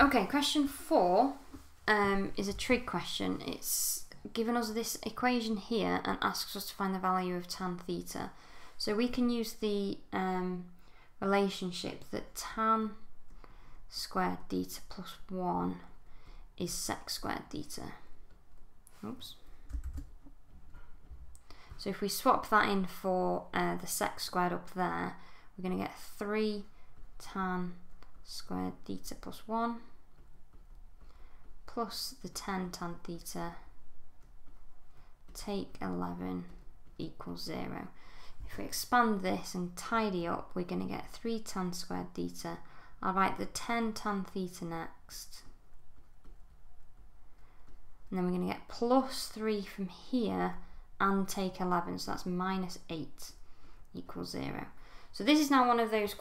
Okay, question four um, is a trig question. It's given us this equation here and asks us to find the value of tan theta. So we can use the um, relationship that tan squared theta plus 1 is sec squared theta. Oops. So if we swap that in for uh, the sec squared up there, we're going to get 3 tan squared theta plus 1 plus the 10 tan theta take 11 equals 0. If we expand this and tidy up, we're going to get 3 tan squared theta. I'll write the 10 tan theta next. And then we're going to get plus 3 from here and take 11, so that's minus 8 equals 0. So this is now one of those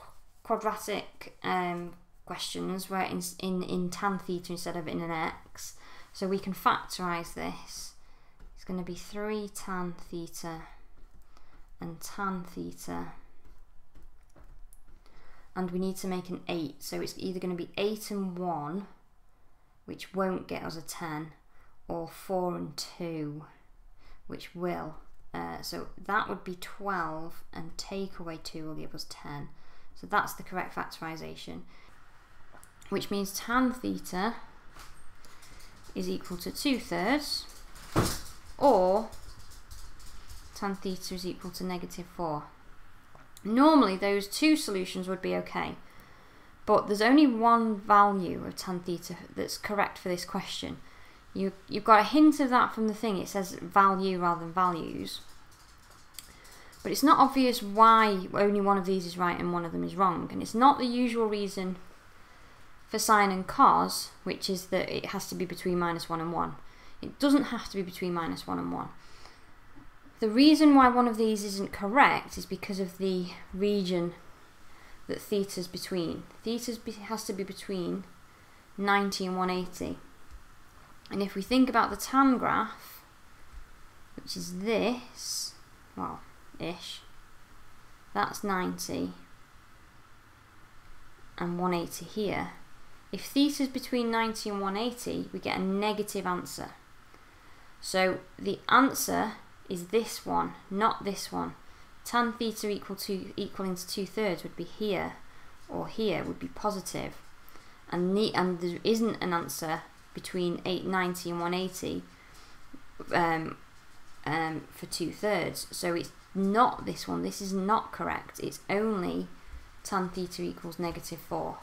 quadratic um, questions where in, in, in tan theta instead of in an x. So we can factorise this. It's going to be 3 tan theta and tan theta. And we need to make an 8. So it's either going to be 8 and 1, which won't get us a 10, or 4 and 2, which will. Uh, so that would be 12 and take away 2 will give us 10. So that's the correct factorisation, which means tan theta is equal to 2 thirds, or tan theta is equal to negative 4. Normally those two solutions would be okay, but there's only one value of tan theta that's correct for this question. You, you've got a hint of that from the thing, it says value rather than values. But it's not obvious why only one of these is right and one of them is wrong. And it's not the usual reason for sine and cos, which is that it has to be between minus 1 and 1. It doesn't have to be between minus 1 and 1. The reason why one of these isn't correct is because of the region that theta's between. Theta has to be between 90 and 180. And if we think about the tan graph, which is this, well, ish. That's 90 and 180 here. If theta is between 90 and 180, we get a negative answer. So the answer is this one, not this one. Tan theta equal to equaling to two thirds would be here, or here would be positive. And, the, and there isn't an answer between 890 and 180 um, um, for two thirds. So it's not this one. This is not correct. It's only tan theta equals negative 4.